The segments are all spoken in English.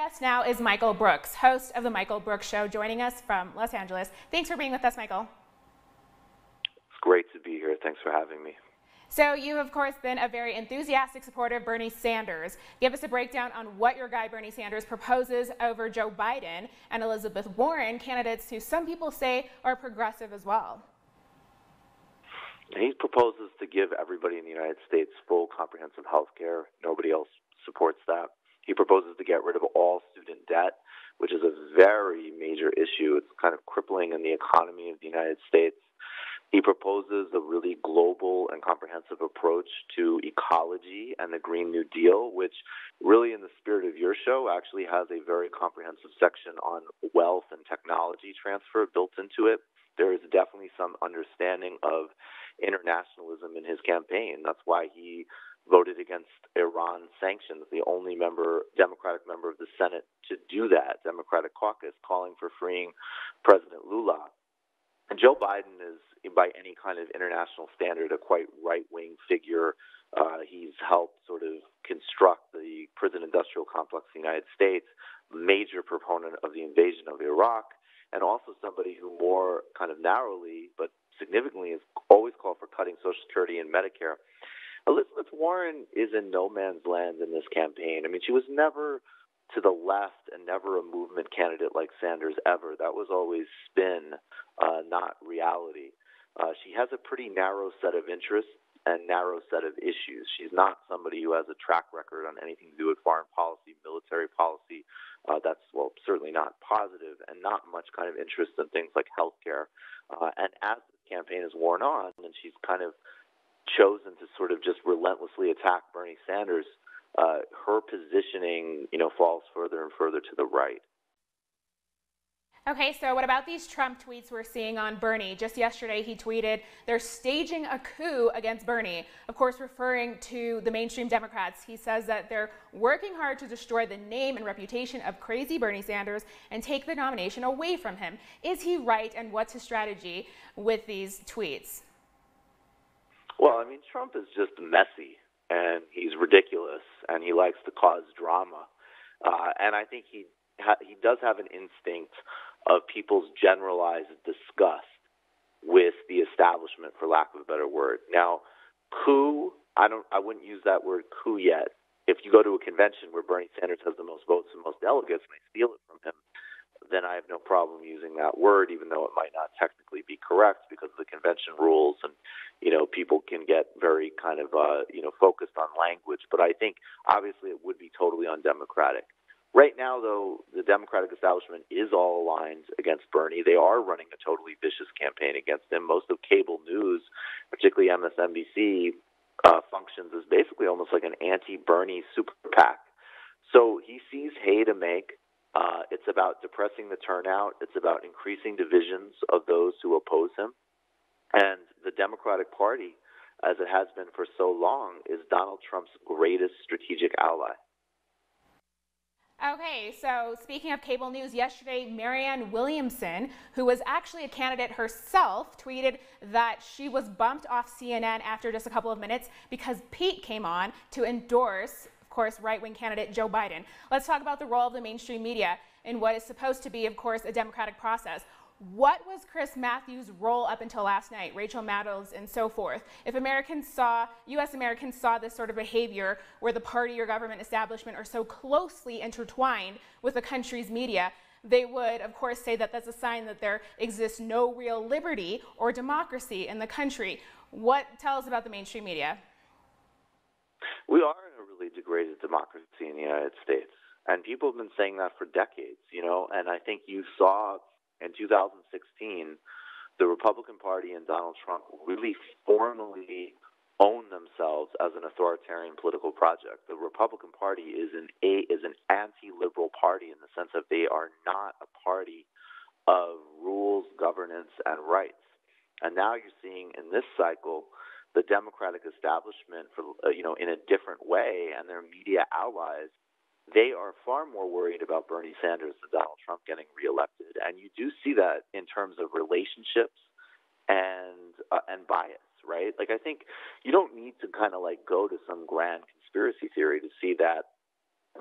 guest now is Michael Brooks, host of The Michael Brooks Show, joining us from Los Angeles. Thanks for being with us, Michael. It's great to be here. Thanks for having me. So, you've of course been a very enthusiastic supporter of Bernie Sanders. Give us a breakdown on what your guy Bernie Sanders proposes over Joe Biden and Elizabeth Warren, candidates who some people say are progressive as well. He proposes to give everybody in the United States full comprehensive health care. Nobody else supports that. He proposes to get rid of all student debt, which is a very major issue. It's kind of crippling in the economy of the United States. He proposes a really global and comprehensive approach to ecology and the Green New Deal, which really, in the spirit of your show, actually has a very comprehensive section on wealth and technology transfer built into it. There is definitely some understanding of internationalism in his campaign. That's why he voted against Iran sanctions, the only member, Democratic member of the Senate to do that, Democratic caucus, calling for freeing President Lula. And Joe Biden is, by any kind of international standard, a quite right wing figure. Uh, he's helped sort of construct the prison industrial complex in the United States, major proponent of the invasion of Iraq, and also somebody who more kind of narrowly but significantly has always called for cutting Social Security and Medicare. Elizabeth Warren is in no man's land in this campaign. I mean, she was never to the left and never a movement candidate like Sanders ever. That was always spin, uh, not reality. Uh, she has a pretty narrow set of interests and narrow set of issues. She's not somebody who has a track record on anything to do with foreign policy, military policy. Uh, that's well, certainly not positive, and not much kind of interest in things like healthcare. Uh, and as the campaign has worn on, and she's kind of chosen to sort of just relentlessly attack Bernie Sanders, uh, her positioning, you know, falls further and further to the right. Okay, so what about these Trump tweets we're seeing on Bernie? Just yesterday, he tweeted, they're staging a coup against Bernie. Of course, referring to the mainstream Democrats. He says that they're working hard to destroy the name and reputation of crazy Bernie Sanders and take the nomination away from him. Is he right, and what's his strategy with these tweets? Well, I mean, Trump is just messy and he's ridiculous and he likes to cause drama. Uh, and I think he ha- he does have an instinct of people's generalized disgust with the establishment, for lack of a better word. Now, coup, I don't, I wouldn't use that word coup yet. If you go to a convention where Bernie Sanders has the most votes and most delegates, and they steal it from him, then I have no problem using that word, even though it might not technically be correct because of the convention rules and you know people can get very kind of uh, you know focused on language. But I think obviously it would be totally undemocratic. Right now, though, the Democratic establishment is all aligned against Bernie. They are running a totally vicious campaign against him. Most of cable news, particularly MSNBC, uh, functions as basically almost like an anti-Bernie super PAC. So he sees hay to make. Uh, it's about depressing the turnout. It's about increasing divisions of those who oppose him. And the Democratic Party, as it has been for so long, is Donald Trump's greatest strategic ally. Okay, so speaking of cable news, yesterday Marianne Williamson, who was actually a candidate herself, tweeted that she was bumped off CNN after just a couple of minutes because Pete came on to endorse, course, right wing candidate Joe Biden. Let's talk about the role of the mainstream media in what is supposed to be, of course, a democratic process. What was Chris Matthews' role up until last night, Rachel Maddows and so forth? If Americans saw, U.S. Americans saw this sort of behavior where the party or government establishment are so closely intertwined with the country's media, they would, of course, say that that's a sign that there exists no real liberty or democracy in the country. What tells about the mainstream media? We are really degraded democracy in the United States. And people have been saying that for decades, you know, and I think you saw in 2016, the Republican Party and Donald Trump really formally own themselves as an authoritarian political project. The Republican Party is an a is an anti-liberal party in the sense that they are not a party of rules, governance, and rights. And now you're seeing in this cycle the Democratic establishment, for uh, you know, in a different way, and their media allies they are far more worried about Bernie Sanders than Donald Trump getting reelected, and you do see that in terms of relationships and uh, and bias, right? Like I think you don't need to kind of like go to some grand conspiracy theory to see that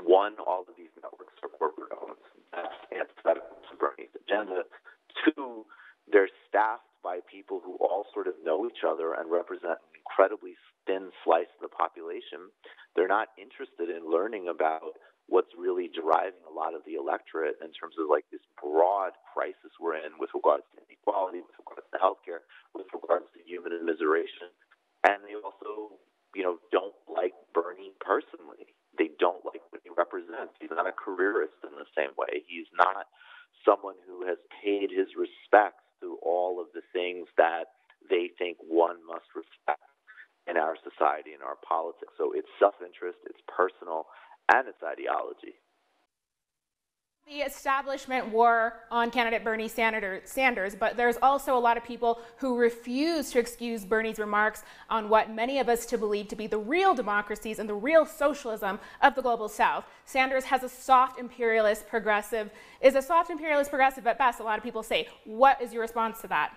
one, all of these networks are corporate owned. That's antithetical to Bernie's agenda. Two, they're staffed by people who all sort of know each other and represent an incredibly thin slice of the population. They're not interested in learning about what's really driving a lot of the electorate in terms of like this broad crisis we're in with regards to inequality, with regards to healthcare, with regards to human immiseration. And they also, you know, don't like Bernie personally. They don't like what he represents. He's not a careerist in the same way. He's not someone who has paid his respects to all of the things that they think one must respect in our society and our politics. So it's self interest, it's personal, and its ideology. The establishment war on candidate Bernie Sanders, but there's also a lot of people who refuse to excuse Bernie's remarks on what many of us to believe to be the real democracies and the real socialism of the global south. Sanders has a soft imperialist progressive, is a soft imperialist progressive at best, a lot of people say. What is your response to that?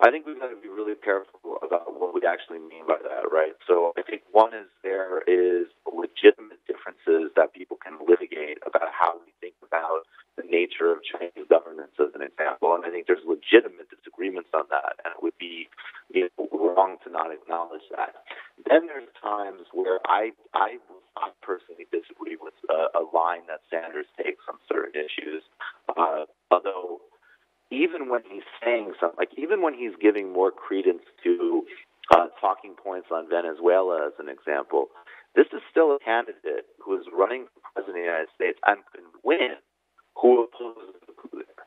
I think we've got to be really careful about what we actually mean by that, right? So I think one is there is legitimate differences that people can litigate about how we think about the nature of Chinese governance, as an example. And I think there's legitimate disagreements on that, and it would be you know, wrong to not acknowledge that. Then there's times where I I I personally disagree with a, a line that Sanders takes on certain issues, uh, although even when he's saying something, like even when he's giving more credence to uh, talking points on Venezuela, as an example, this is still a candidate who is running for president of the United States and can win, who opposes the coup there.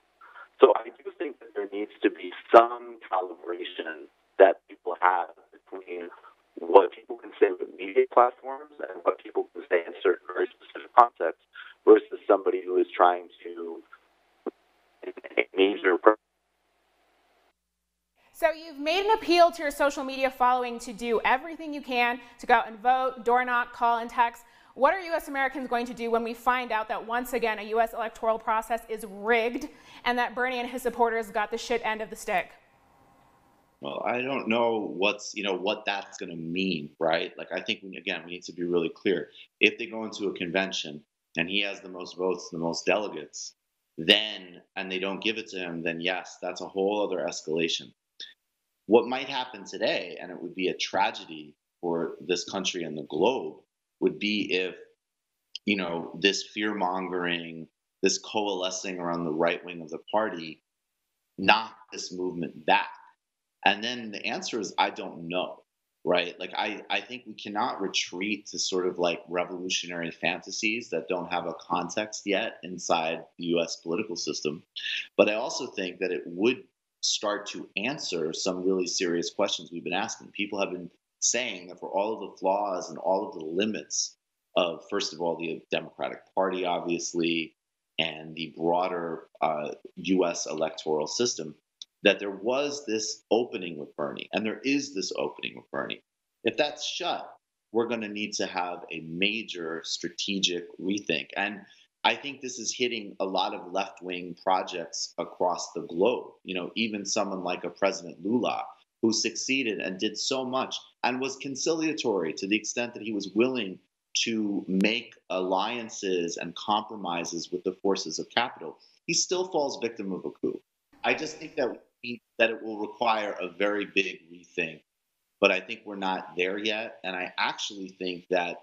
So I do think that there needs to be some calibration that people have between what people can say with media platforms and what people can say in certain very specific contexts versus somebody who is trying to major. So you've made an appeal to your social media following to do everything you can to go out and vote, door knock, call, and text. What are U.S. Americans going to do when we find out that once again a U.S. electoral process is rigged and that Bernie and his supporters got the shit end of the stick? Well, I don't know what's you know what that's going to mean, right? Like I think again we need to be really clear. If they go into a convention and he has the most votes, the most delegates, then and they don't give it to him, then yes, that's a whole other escalation. What might happen today, and it would be a tragedy for this country and the globe, would be if, you know, this fear mongering, this coalescing around the right wing of the party knocked this movement back. And then the answer is I don't know right? Like I, I think we cannot retreat to sort of like revolutionary fantasies that don't have a context yet inside the US political system. But I also think that it would start to answer some really serious questions we've been asking. People have been saying that for all of the flaws and all of the limits of, first of all, the Democratic Party, obviously, and the broader uh, US electoral system, that there was this opening with Bernie, and there is this opening with Bernie. If that's shut, we're going to need to have a major strategic rethink. And I think this is hitting a lot of left wing projects across the globe. You know, even someone like a President Lula, who succeeded and did so much and was conciliatory to the extent that he was willing to make alliances and compromises with the forces of capital, he still falls victim of a coup. I just think that that it will require a very big rethink. But I think we're not there yet. And I actually think that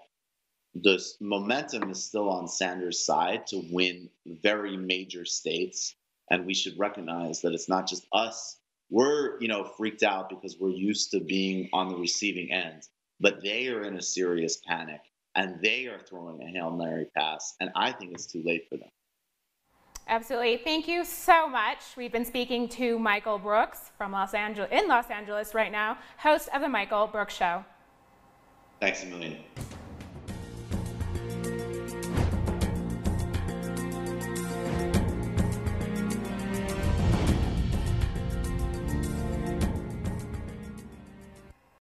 the momentum is still on Sanders' side to win very major states. And we should recognize that it's not just us. We're, you know, freaked out because we're used to being on the receiving end. But they are in a serious panic and they are throwing a Hail Mary pass. And I think it's too late for them. Absolutely. Thank you so much. We've been speaking to Michael Brooks from Los Angeles in Los Angeles right now, host of the Michael Brooks Show. Thanks a million.